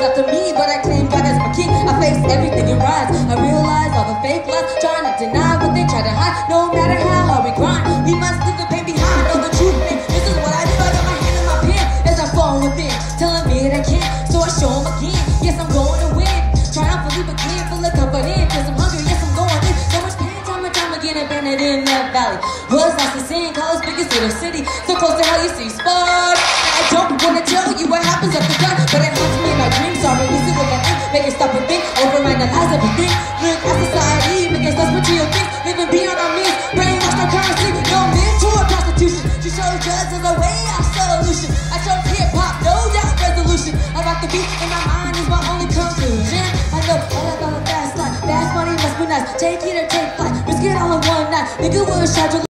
goes after me, but I claim God as my king. I face everything in rise. I realize all the fake lies, trying to deny what they try to hide. No matter how hard we grind, we must leave the pain behind. Know the truth, man. This is what I do. I got my hand in my pen as I fall within, telling me that I can't. So I show them again. Yes, I'm going to win. Triumphantly begin, full of confidence. Cause I'm hungry, yes, I'm going in. So much pain, time and time again, abandoned in that valley. Was lost to sin, college biggest little city. So close to hell, you see sparks. It stop and think, overanalyze everything. Look at society, make us less material things. Living beyond our means, brainwashed our currency. No mentor prostitution. She shows drugs as a way out solution. I chose hip hop, no doubt resolution. I rock the beat in my mind is my only conclusion. I know all about the fast life. Fast money must be nice. Take it or take flight. Risk it all in one night. Nigga, we'll charge